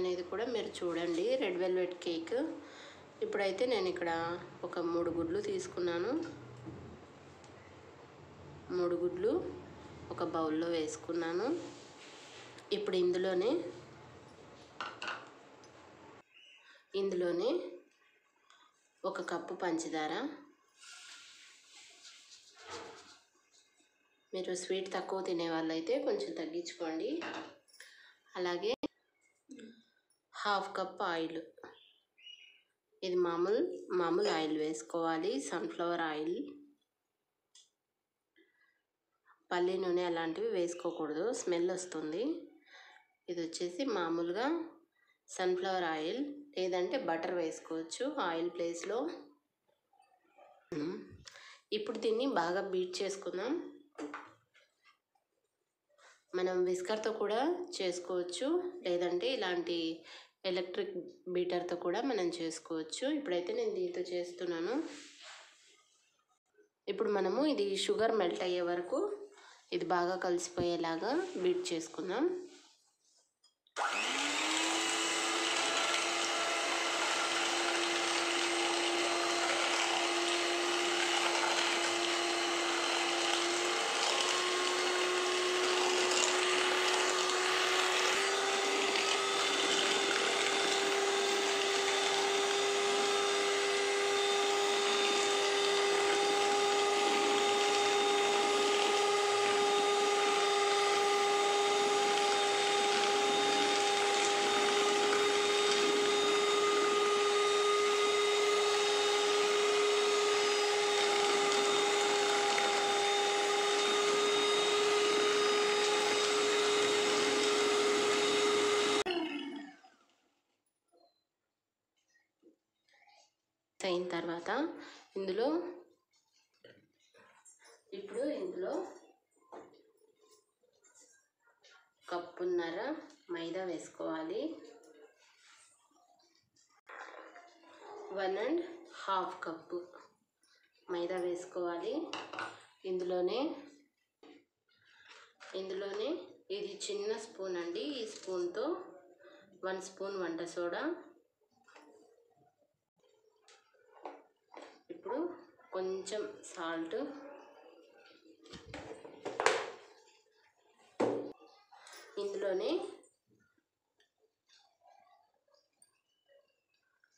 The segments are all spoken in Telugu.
అనేది కూడా మీరు చూడండి. Red velvet cake. ఇప్పుడైతే నేను ఇక్కడ ఒక మూడు గుడ్లు తీసుకున్నాను. మూడు గుడ్లు ఒక బౌల్లో వేసుకున్నాను. ఇప్పుడు ఇందులోనే ఇందులోనే ఒక కప్పు పంచదార. మీరు స్వీట్ తక్కువ తినే వాళ్ళైతే కొంచెం తగ్గించుకోండి. అలాగే హాఫ్ కప్ ఆయిల్. ఇది మామూలు మామూలు ఆయిల్ వేసుకోవాలి. Sunflower oil. పల్లి నూనె అలాంటివి వేసుకోకూడదు. స్మెల్ వస్తుంది. ఇది వచ్చేసి మామూలుగా సన్ఫ్లవర్ ఆయిల్. లేదంటే బటర్ వేసుకోవచ్చు ఆయిల్ ప్లేస్లో. ఇప్పుడు దీన్ని బాగా బీట్ చేసుకుందాం. మనం విస్కర్తో కూడా చేసుకోవచ్చు. లేదంటే ఇలాంటి ఎలక్ట్రిక్ బీటర్తో కూడా మనం చేసుకోవచ్చు. ఇప్పుడైతే నేను దీంతో చేస్తున్నాను. ఇప్పుడు మనము ఇది షుగర్ మెల్ట్ అయ్యే వరకు ఇది బాగా కలిసిపోయేలాగా బీట్ చేసుకుందాం. అయిన తర్వాత ఇందులో ఇప్పుడు ఇందులో కప్పున్నర మైదా వేసుకోవాలి. వన్ అండ్ హాఫ్ కప్పు మైదా వేసుకోవాలి. ఇందులోనే ఇందులోనే ఇది చిన్న స్పూన్ అండి. ఈ స్పూన్తో వన్ స్పూన్ వంట సోడా ఇప్పుడు కొంచెం సాల్ట్ ఇందులోనే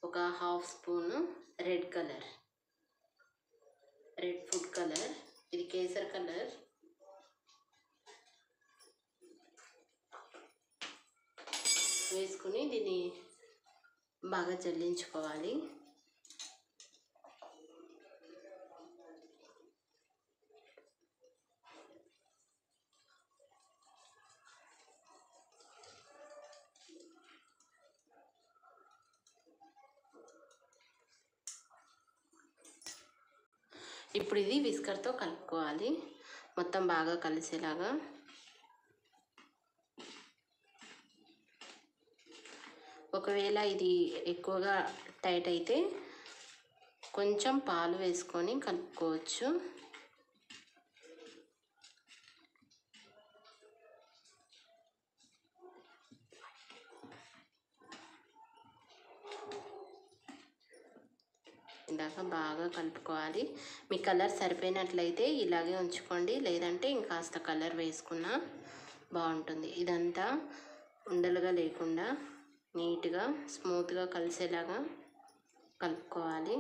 ఒక half spoon red colour red food colour ఇది కేసర్ కలర్ వేసుకుని దీన్ని బాగా జల్లించుకోవాలి ఇప్పుడు ఇది విస్కర్తో కలుపుకోవాలి మొత్తం బాగా కలిసేలాగా. ఒకవేళ ఇది ఎక్కువగా టైట్ అయితే కొంచెం పాలు వేసుకొని కలుపుకోవచ్చు. బాగా కలుపుకోవాలి. మీ కలర్ సరిపోయినట్లయితే ఇలాగే ఉంచుకోండి. లేదంటే ఇంకాస్త కలర్ వేసుకున్నా బాగుంటుంది. ఇదంతా ఉండలుగా లేకుండా నీట్గా స్మూత్గా కలిసేలాగా కలుపుకోవాలి.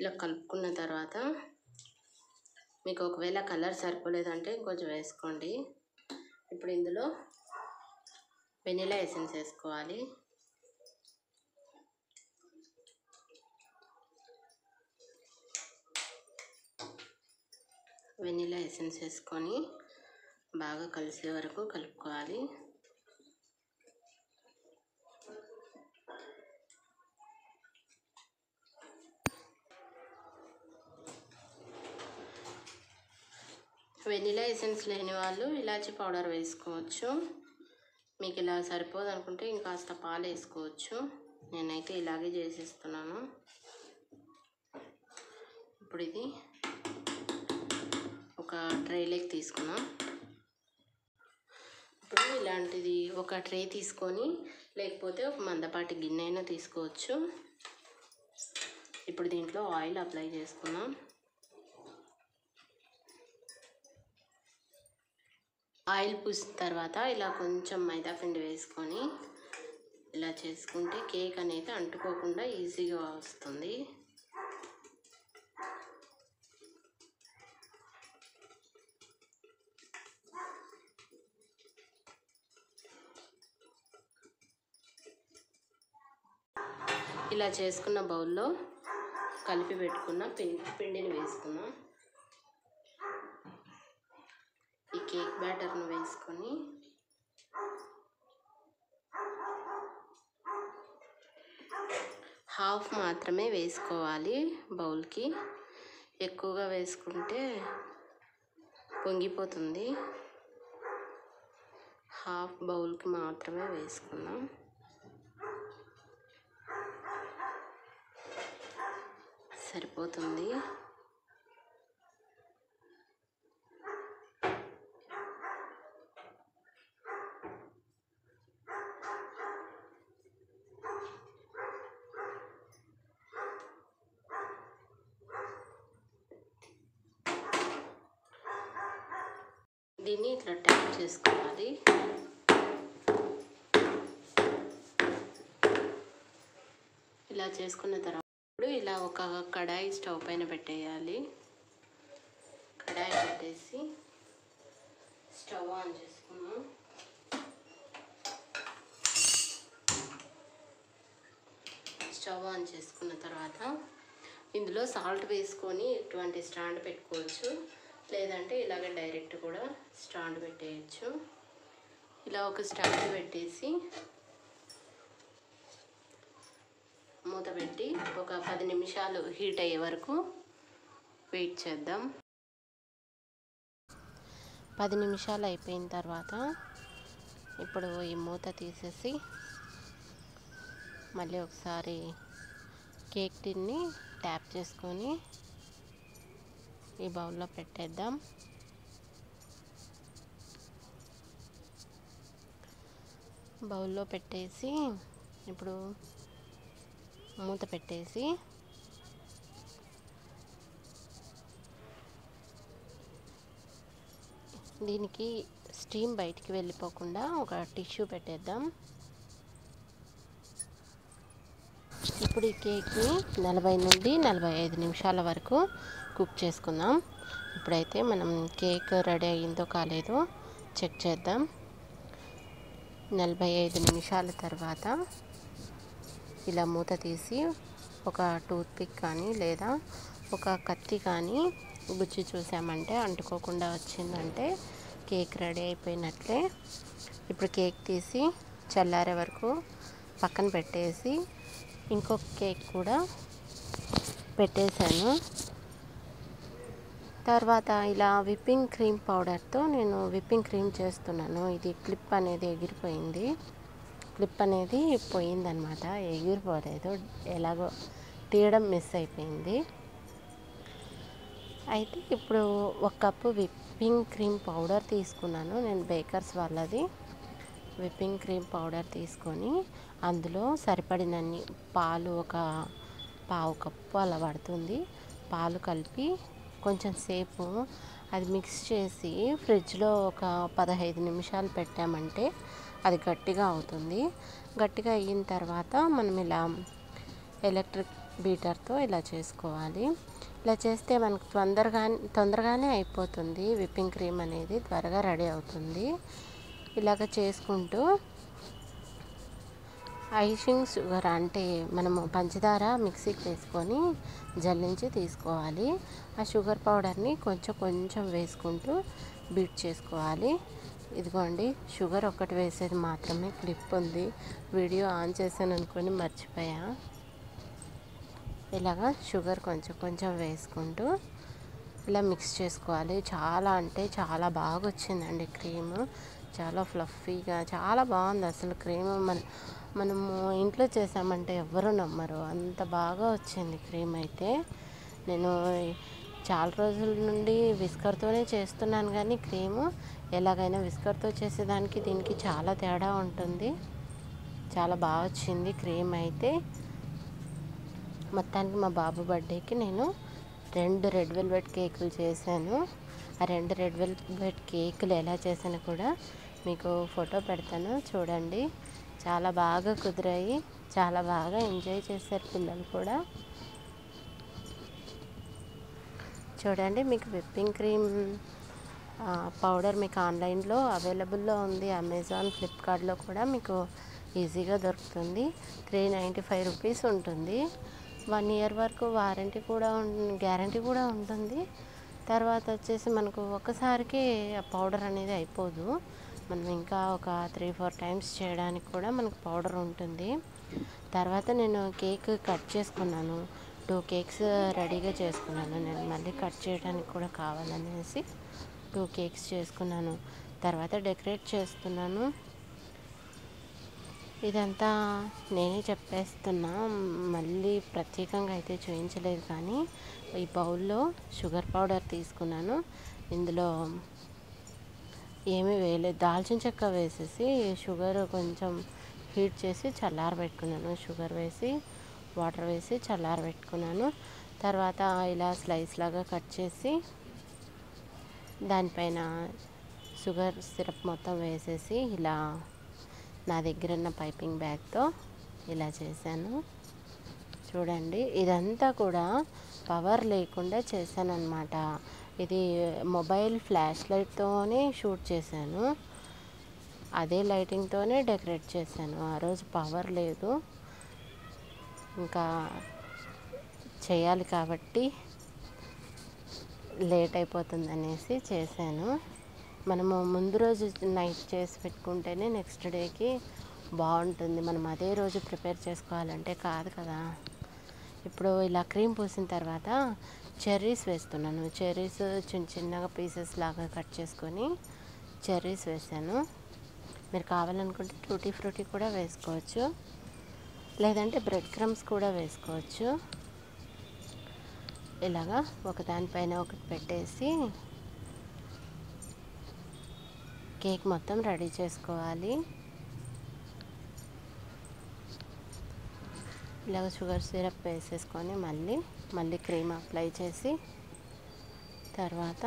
ఇలా కలుపుకున్న తర్వాత మీకు ఒకవేళ కలర్ సరిపోలేదంటే ఇంకొంచెం వేసుకోండి. ఇప్పుడు ఇందులో వెనిలా ఎసెన్స్ వేసుకోవాలి. వెనిలా ఎసెన్స్ వేసుకొని బాగా కలిసే వరకు కలుపుకోవాలి. వెనిలా ఎసెన్స్ లేని వాళ్ళు ఇలాచి పౌడర్ వేసుకోవచ్చు. మీకు ఇలా సరిపోదు అనుకుంటే ఇంకాస్త పాలు వేసుకోవచ్చు. నేనైతే ఇలాగే చేసేస్తున్నాను. ఇప్పుడు ఇది ఒక ట్రేలోకి తీసుకున్నాం ఇప్పుడు ఇలాంటిది ఒక ట్రే తీసుకొని లేకపోతే ఒక మందపాటి గిన్నె అయినా తీసుకోవచ్చు. ఇప్పుడు దీంట్లో ఆయిల్ అప్లై చేసుకున్నాం ఆయిల్ పూసిన తర్వాత ఇలా కొంచెం మైదా పిండి వేసుకొని ఇలా చేసుకుంటే కేక్ అనేది అంటుకోకుండా ఈజీగా వస్తుంది. ఇలా చేసుకున్న బౌల్లో కలిపి పెట్టుకున్న పిండిని వేసుకున్నాం ఈ కేక్ బ్యాటర్ను వేసుకొని. హాఫ్ మాత్రమే వేసుకోవాలి బౌల్కి. ఎక్కువగా వేసుకుంటే పొంగిపోతుంది. హాఫ్ బౌల్కి మాత్రమే వేసుకున్నాం సరిపోతుంది. దీన్ని ఇట్లా ట్యాప్ చేసుకోవాలి. ఇలా చేసుకున్న తర్వాత ఇలా ఒక కడాయి స్టవ్ పైన పెట్టేయాలి. కడాయి పెట్టేసి స్టవ్ ఆన్ చేసుకున్నాం స్టవ్ ఆన్ చేసుకున్న తర్వాత ఇందులో సాల్ట్ వేసుకొని ఇటువంటి స్టాండ్ పెట్టుకోవచ్చు. లేదంటే ఇలాగ డైరెక్ట్ కూడా స్టాండ్ పెట్టేయచ్చు. ఇలా ఒక స్టాండ్ పెట్టేసి మూత పెట్టి ఒక పది నిమిషాలు హీట్ అయ్యే వరకు వెయిట్ చేద్దాం. పది నిమిషాలు అయిపోయిన తర్వాత ఇప్పుడు ఈ మూత తీసేసి మళ్ళీ ఒకసారి కేక్ టిన్ని ట్యాప్ చేసుకొని ఈ బౌల్లో పెట్టేద్దాం. బౌల్లో పెట్టేసి ఇప్పుడు మూత పెట్టేసి దీనికి స్టీమ్ బయటికి వెళ్ళిపోకుండా ఒక టిష్యూ పెట్టేద్దాం. ఇప్పుడు ఈ కేక్ని నలభై నుండి నలభై ఐదు నిమిషాల వరకు కుక్ చేసుకుందాం. ఇప్పుడైతే మనం కేక్ రెడీ అయ్యిందో కాలేదో చెక్ చేద్దాం. నలభై ఐదు నిమిషాల తర్వాత ఇలా మూత తీసి ఒక టూత్పిక్ కానీ లేదా ఒక కత్తి కానీ గుచ్చి చూసామంటే అంటుకోకుండా వచ్చిందంటే కేక్ రెడీ అయిపోయినట్లే. ఇప్పుడు కేక్ తీసి చల్లారే వరకు పక్కన పెట్టేసి ఇంకొక కేక్ కూడా పెట్టేశాను. తర్వాత ఇలా విప్పింగ్ క్రీమ్ పౌడర్తో నేను విప్పింగ్ క్రీమ్ చేస్తున్నాను. ఇది క్లిప్ అనేది ఎగిరిపోయింది. క్లిప్ అనేది పోయిందనమాట ఎగిరిపోలేదు. ఎలాగో తీయడం మిస్ అయిపోయింది. అయితే ఇప్పుడు ఒక కప్పు విప్పింగ్ క్రీమ్ పౌడర్ తీసుకున్నాను. నేను బేకర్స్ వాళ్ళది. విప్పింగ్ క్రీమ్ పౌడర్ తీసుకొని అందులో సరిపడినన్ని పాలు ఒక పావు కప్పు అలా పడుతుంది. పాలు కలిపి కొంచెం సేపు అది మిక్స్ చేసి ఫ్రిడ్జ్లో ఒక పదహైదు నిమిషాలు పెట్టామంటే అది గట్టిగా అవుతుంది. గట్టిగా అయిన తర్వాత మనం ఇలా ఎలక్ట్రిక్ బీటర్తో ఇలా చేసుకోవాలి. ఇలా చేస్తే మనకు తొందరగా తొందరగానే అయిపోతుంది. విప్పింగ్ క్రీమ్ అనేది త్వరగా రెడీ అవుతుంది. ఇలాగ చేసుకుంటూ ఐషింగ్ షుగర్ అంటే మనము పంచదార మిక్సీకి వేసుకొని జల్లించి తీసుకోవాలి. ఆ షుగర్ పౌడర్ని కొంచెం కొంచెం వేసుకుంటూ బీట్ చేసుకోవాలి. ఇదిగోండి షుగర్ ఒక్కటి వేసేది మాత్రమే క్లిప్ ఉంది. వీడియో ఆన్ చేశాను అనుకొని మర్చిపోయా. ఇలాగా షుగర్ కొంచెం కొంచెం వేసుకుంటూ ఇలా మిక్స్ చేసుకోవాలి. చాలా అంటే చాలా బాగా వచ్చిందండి క్రీమ్. చాలా ఫ్లఫీగా చాలా బాగుంది అసలు క్రీమ్. మన మనము ఇంట్లో చేసామంటే ఎవ్వరూ నమ్మరు. అంత బాగా వచ్చింది క్రీమ్ అయితే. నేను చాలా రోజుల నుండి విస్కర్తోనే చేస్తున్నాను కానీ క్రీము ఎలాగైనా విస్కర్తో చేసేదానికి దీనికి చాలా తేడా ఉంటుంది. చాలా బాగా వచ్చింది క్రీమ్ అయితే. మొత్తానికి మా బాబు బర్త్డేకి నేను రెండు రెడ్ వెల్వెట్ కేకులు చేశాను. ఆ రెండు రెడ్ వెల్వెట్ కేకులు ఎలా చేశానో కూడా మీకు ఫోటో పెడతాను. చూడండి. చాలా బాగా కుదిరాయి. చాలా బాగా ఎంజాయ్ చేశారు పిల్లలు కూడా. చూడండి మీకు విప్పింగ్ క్రీమ్ పౌడర్ మీకు ఆన్లైన్లో అవైలబుల్లో ఉంది. అమెజాన్ ఫ్లిప్కార్ట్లో కూడా మీకు ఈజీగా దొరుకుతుంది. త్రీ నైంటీ ఫైవ్ రూపీస్ ఉంటుంది. వన్ ఇయర్ వరకు వారంటీ కూడా గ్యారంటీ కూడా ఉంటుంది. తర్వాత వచ్చేసి మనకు ఒకసారికి ఆ పౌడర్ అనేది అయిపోదు. మనం ఇంకా ఒక త్రీ ఫోర్ టైమ్స్ చేయడానికి కూడా మనకు పౌడర్ ఉంటుంది. తర్వాత నేను కేక్ కట్ చేసుకున్నాను. టూ కేక్స్ రెడీగా చేసుకున్నాను. నేను మళ్ళీ కట్ చేయడానికి కూడా కావాలనేసి టూ కేక్స్ చేసుకున్నాను. తర్వాత డెకరేట్ చేస్తున్నాను. ఇదంతా నేనే చెప్పేస్తున్నా. మళ్ళీ ప్రత్యేకంగా అయితే చూపించలేదు కానీ ఈ బౌల్లో షుగర్ పౌడర్ తీసుకున్నాను. ఇందులో ఏమీ వేయలేదు. దాల్చిన చెక్క వేసేసి షుగర్ కొంచెం హీట్ చేసి చల్లారబెట్టుకున్నాను షుగర్ వేసి వాటర్ వేసి చల్లారబెట్టుకున్నాను తర్వాత ఇలా స్లైస్ లాగా కట్ చేసి దానిపైన షుగర్ సిరప్ మొత్తం వేసేసి ఇలా నా దగ్గర ఉన్న పైపింగ్ బ్యాగ్తో ఇలా చేశాను. చూడండి ఇదంతా కూడా పవర్ లేకుండా చేశాను అనమాట ఇది మొబైల్ ఫ్లాష్ లైట్తోనే షూట్ చేశాను. అదే లైటింగ్తోనే డెకరేట్ చేశాను. ఆ రోజు పవర్ లేదు. ఇంకా చేయాలి కాబట్టి లేట్ అయిపోతుంది అనేసి చేశాను. మనము ముందు రోజు నైట్ చేసి పెట్టుకుంటేనే నెక్స్ట్ డేకి బాగుంటుంది. మనం అదే రోజు ప్రిపేర్ చేసుకోవాలంటే కాదు కదా. ఇప్పుడు ఇలా క్రీమ్ పూసిన తర్వాత చెర్రీస్ వేస్తున్నాను. చెర్రీస్ చిన్న చిన్నగా పీసెస్ లాగా కట్ చేసుకొని చెర్రీస్ వేసాను. మీరు కావాలనుకుంటే టూటీ ఫ్రూటీ కూడా వేసుకోవచ్చు. లేదంటే బ్రెడ్ క్రమ్స్ కూడా వేసుకోవచ్చు. ఇలాగా ఒకదానిపైన ఒకటి పెట్టేసి కేక్ మొత్తం రెడీ చేసుకోవాలి. ఇలాగ షుగర్ సిరప్ వేసేసుకొని మళ్ళీ మళ్ళీ క్రీమ్ అప్లై చేసి తర్వాత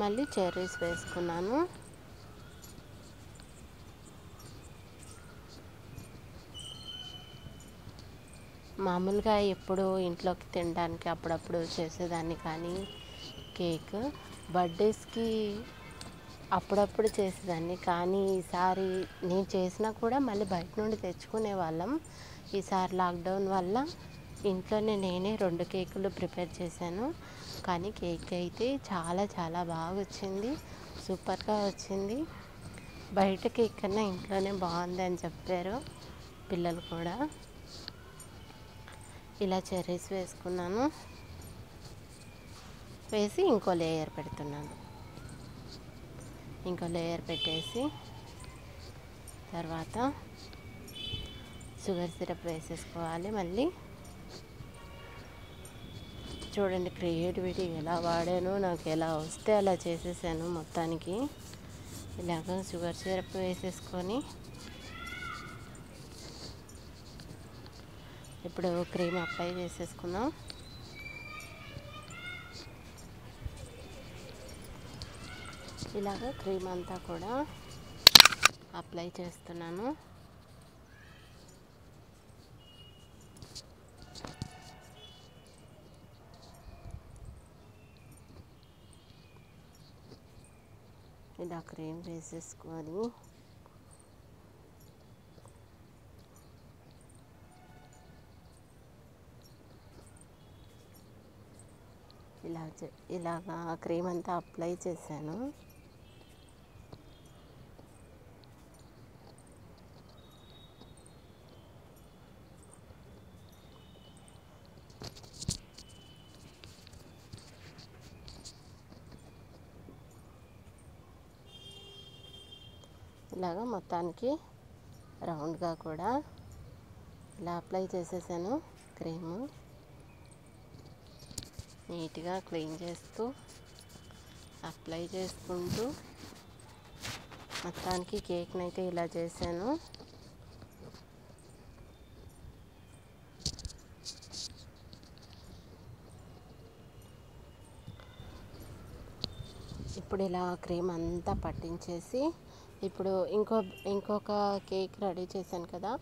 మళ్ళీ చెర్రీస్ వేసుకున్నాను. మామూలుగా ఎప్పుడు ఇంట్లోకి తినడానికి అప్పుడప్పుడు చేసేదాన్ని కానీ కేక్ బర్త్డేస్కి అప్పుడప్పుడు చేసేదాన్ని. కానీ ఈసారి నేను చేసినా కూడా మళ్ళీ బయట నుండి తెచ్చుకునే వాళ్ళం. ఈసారి లాక్డౌన్ వల్ల ఇంట్లోనే నేనే రెండు కేకులు ప్రిపేర్ చేశాను. కానీ కేక్ అయితే చాలా చాలా బాగా వచ్చింది. సూపర్గా వచ్చింది. బయట కేక్ కన్నా ఇంట్లోనే బాగుంది అని చెప్పారు పిల్లలు కూడా. ఇలా చెర్రీస్ వేసుకున్నాను. వేసి ఇంకో లేయర్ పెడుతున్నాను. ఇంకో లేయర్ పెట్టేసి తర్వాత షుగర్ సిరప్ వేసేసుకోవాలి మళ్ళీ. చూడండి క్రియేటివిటీ ఎలా వాడాను నాకు ఎలా వస్తే అలా చేసేసాను మొత్తానికి. ఇలాగ షుగర్ సిరప్ వేసేసుకొని ఇప్పుడు క్రీమ్ అప్లై చేసేసుకుందాం. ఇలాగ క్రీమ్ అంతా కూడా అప్లై చేస్తున్నాను. ఇలా క్రీమ్ వేసేసుకొని ఇలా చే- ఇలాగా క్రీమ్ అంతా అప్లై చేశాను. ఇలాగా మొత్తానికి రౌండ్గా కూడా ఇలా అప్లై చేసేసాను. క్రీము నీట్గా క్లీన్ చేస్తూ అప్లై చేసుకుంటూ మొత్తానికి కేక్ని అయితే ఇలా చేశాను. ఇప్పుడు ఇలా క్రీమ్ అంతా పట్టించేసి ఇప్పుడు ఇంకో ఇంకొక కేక్ రెడీ చేశాను కదా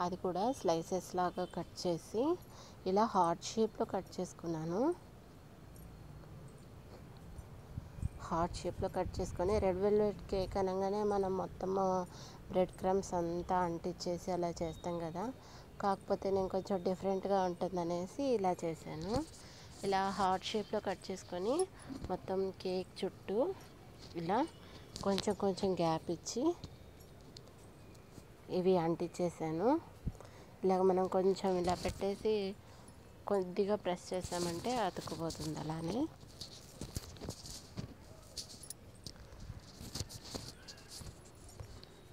అది కూడా స్లైసెస్ లాగా కట్ చేసి ఇలా హార్ట్ షేప్లో కట్ చేసుకున్నాను. హార్ట్ షేప్లో కట్ చేసుకొని రెడ్ వెల్వెట్ కేక్ అనగానే మనం మొత్తం బ్రెడ్ క్రమ్స్ అంతా అంటించేసి అలా చేస్తాం కదా కాకపోతే నేను కొంచెం డిఫరెంట్గా ఉంటుందనేసి ఇలా చేశాను. ఇలా హార్ట్ షేప్లో కట్ చేసుకొని మొత్తం కేక్ చుట్టూ ఇలా కొంచెం కొంచెం గ్యాప్ ఇచ్చి ఇవి అంటించేసాను ఇలాగ మనం కొంచెం ఇలా పెట్టేసి కొద్దిగా ప్రెస్ చేసామంటే అతుక్కుపోతుంది అలానే.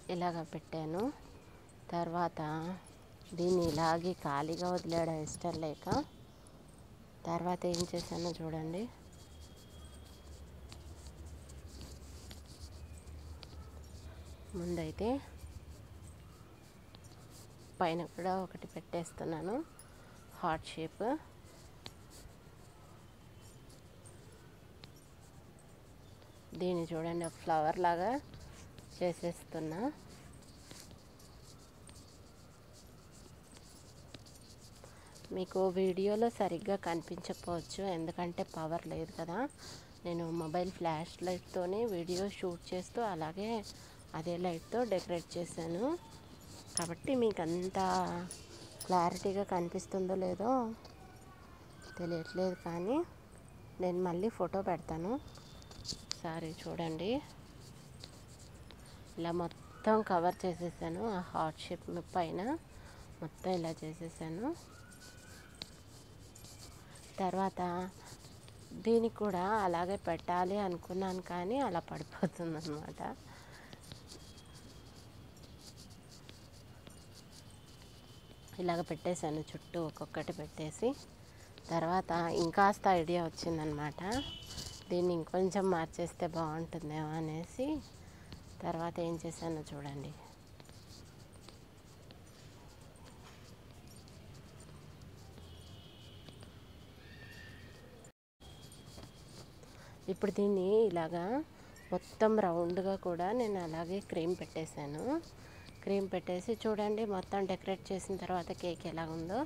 ఇలాగ పెట్టాను. తర్వాత దీన్ని ఇలాగే ఖాళీగా వదిలేయడం ఇష్టం లేక తర్వాత ఏం చేశానో చూడండి. ముందైతే పైన కూడా ఒకటి పెట్టేస్తున్నాను. హార్ట్ షేప్ దీన్ని చూడండి ఒక ఫ్లవర్ లాగా చేసేస్తున్నా. మీకు వీడియోలో సరిగ్గా కనిపించకపోవచ్చు ఎందుకంటే పవర్ లేదు కదా. నేను మొబైల్ ఫ్లాష్ లైట్తోనే వీడియో షూట్ చేస్తూ అలాగే అదే లైట్తో డెకరేట్ చేశాను. కాబట్టి మీకు అంత క్లారిటీగా కనిపిస్తుందో లేదో తెలియట్లేదు కానీ నేను మళ్ళీ ఫోటో పెడతాను. సారీ చూడండి. ఇలా మొత్తం కవర్ చేసేసాను ఆ హార్ట్ షేప్ పైన మొత్తం ఇలా చేసేసాను. తర్వాత దీనికి కూడా అలాగే పెట్టాలి అనుకున్నాను కానీ అలా పడిపోతుంది అనమాట ఇలాగ పెట్టేశాను చుట్టూ ఒక్కొక్కటి పెట్టేసి. తర్వాత ఇంకాస్త ఐడియా వచ్చిందనమాట. దీన్ని ఇంకొంచెం మార్చేస్తే బాగుంటుందేమో అనేసి. తర్వాత ఏం చేశానో చూడండి. ఇప్పుడు దీన్ని ఇలాగా మొత్తం రౌండ్గా కూడా నేను అలాగే క్రీమ్ పెట్టేశాను. క్రీమ్ పెట్టేసి చూడండి మొత్తం డెకరేట్ చేసిన తర్వాత కేక్ ఎలా ఉందో.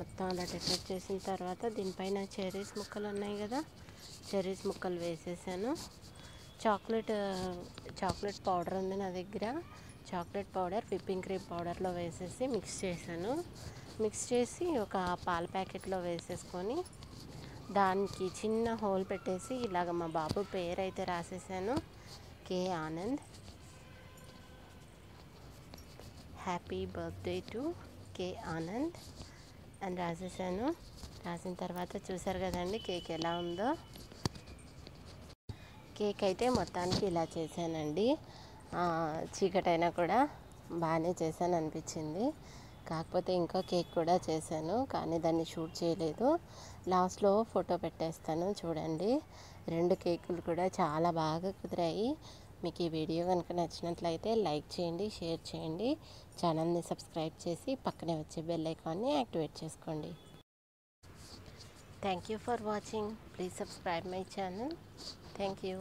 మొత్తం అలా డెకరేట్ చేసిన తర్వాత దీనిపైన చెర్రీస్ ముక్కలు ఉన్నాయి కదా చెర్రీస్ ముక్కలు వేసేసాను. చాక్లెట్ చాక్లెట్ పౌడర్ ఉంది నా దగ్గర. చాక్లెట్ పౌడర్ విప్పింగ్ క్రీమ్ పౌడర్లో వేసేసి మిక్స్ చేశాను. మిక్స్ చేసి ఒక పాల ప్యాకెట్లో వేసేసుకొని దానికి చిన్న హోల్ పెట్టేసి ఇలాగ మా బాబు పేరు అయితే రాసేసాను. K Anand. Happy birthday to K Anand అని రాసేసాను రాసిన తర్వాత చూసారు కదండి కేక్ ఎలా ఉందో. కేక్ అయితే మొత్తానికి ఇలా చేశానండి. చీకటైనా కూడా బాగానే చేశాను అనిపించింది. కాకపోతే ఇంకో కేక్ కూడా చేశాను కానీ దాన్ని షూట్ చేయలేదు. లాస్ట్లో ఫోటో పెట్టేస్తాను చూడండి. రెండు కేకులు కూడా చాలా బాగా కుదిరాయి. మీకు ఈ వీడియో కనుక నచ్చినట్లయితే లైక్ చేయండి షేర్ చేయండి. ఛానల్ని సబ్స్క్రైబ్ చేసి పక్కనే వచ్చే బెల్ ఐకాన్ని యాక్టివేట్ చేసుకోండి. Thank you for watching please subscribe my channel thank you